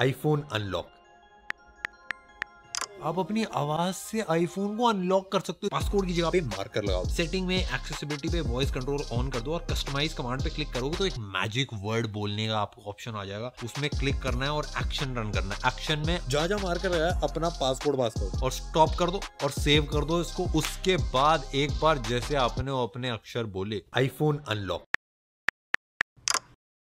IPhone unlock आप अपनी आवाज़ से आईफोन को अनलॉक कर सकते हो। पासकोड की जगह पे मार्कर लगाओ। सेटिंग में एक्सेसिबिलिटी पे वॉइस कंट्रोल ऑन कर दो और कस्टमाइज कमांड पे क्लिक करोगे तो एक मैजिक वर्ड बोलने का आपको ऑप्शन आ जाएगा। उसमें क्लिक करना है और एक्शन रन करना है। एक्शन में जहाँ जहाँ मार्कर लगा अपना पासपोर्ट पास करो और स्टॉप कर दो और सेव कर दो इसको। उसके बाद एक बार जैसे आपने अपने अक्षर बोले आईफोन अनलॉक